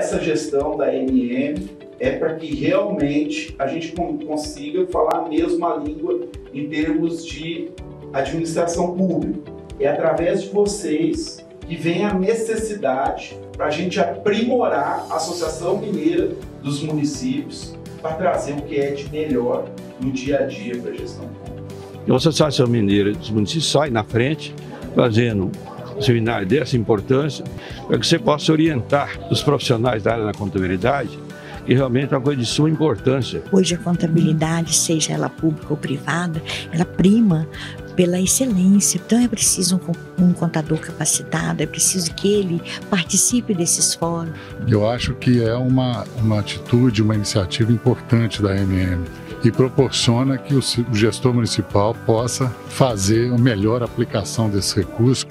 essa gestão da MM é para que realmente a gente consiga falar a mesma língua em termos de administração pública. É através de vocês que vem a necessidade para a gente aprimorar a Associação Mineira dos Municípios para trazer o que é de melhor no dia a dia para a gestão pública. A Associação Mineira dos Municípios sai na frente, fazendo seminário dessa importância, para que você possa orientar os profissionais da área da contabilidade que realmente é uma coisa de sua importância. Hoje a contabilidade, seja ela pública ou privada, ela prima pela excelência. Então é preciso um, um, contador capacitado, é preciso que ele participe desses fóruns. Eu acho que é uma, uma atitude, uma iniciativa importante da MM e proporciona que o, o gestor municipal possa fazer a melhor aplicação desse recurso.